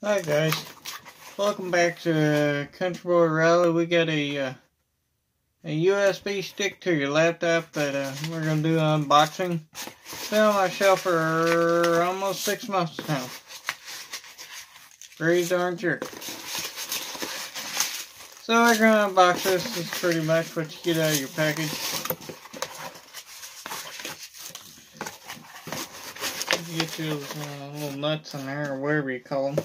Hi guys, welcome back to Country Boy Rally. We got a uh, a USB stick to your laptop that uh, we're gonna do unboxing. Been on my shelf for almost six months now. Pretty darn sure. So we're gonna unbox this. This is pretty much what you get out of your package. You get your uh, little nuts in there, or whatever you call them.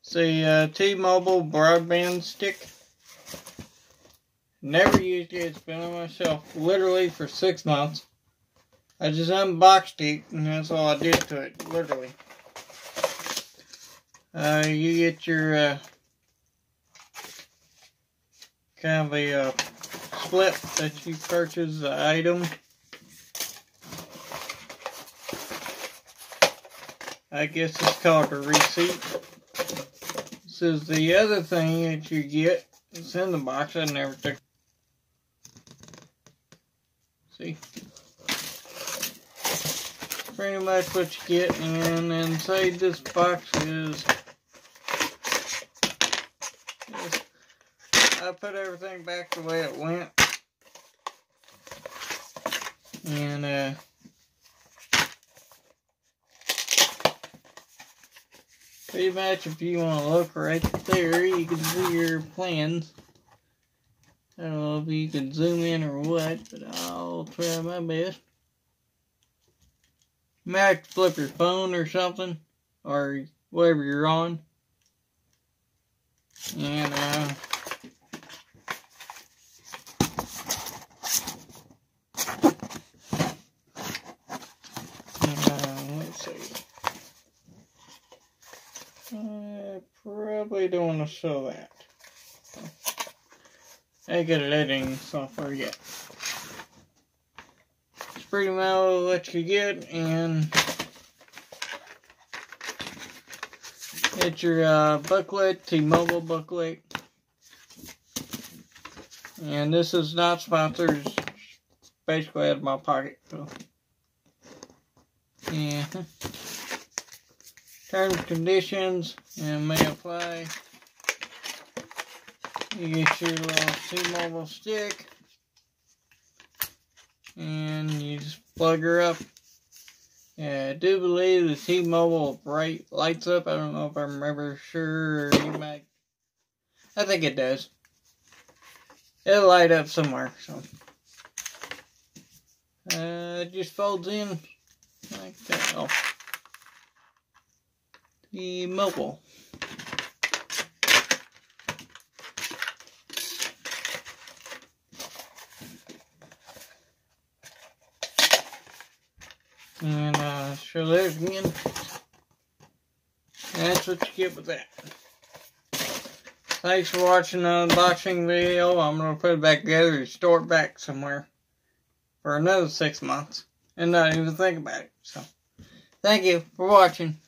It's a uh, T-Mobile broadband stick. Never used it. It's been on my shelf literally for six months. I just unboxed it, and that's all I did to it, literally. Uh, you get your uh, kind of a uh, slip that you purchase the item. I guess it's called a receipt. This is the other thing that you get. It's in the box. I never took. See? Pretty much what you get. And inside this box is. I put everything back the way it went. And, uh. Pretty much, if you want to look right there, you can see your plans. I don't know if you can zoom in or what, but I'll try my best. Might flip your phone or something, or whatever you're on. And, uh, I don't want to show that. I get editing software yet. It's pretty much what you get, and it's your uh, booklet, T-Mobile booklet. And this is not sponsored, basically out of my pocket. So. Yeah terms, conditions, and may apply. You get your little T-Mobile stick, and you just plug her up. Yeah, I do believe the T-Mobile bright lights up. I don't know if I'm ever sure. you might. I think it does. It'll light up somewhere. So, uh, it just folds in like that. Oh the mobile. And uh, show again. That's what you get with that. Thanks for watching the unboxing video. I'm going to put it back together and store it back somewhere for another six months and not even think about it. So, thank you for watching.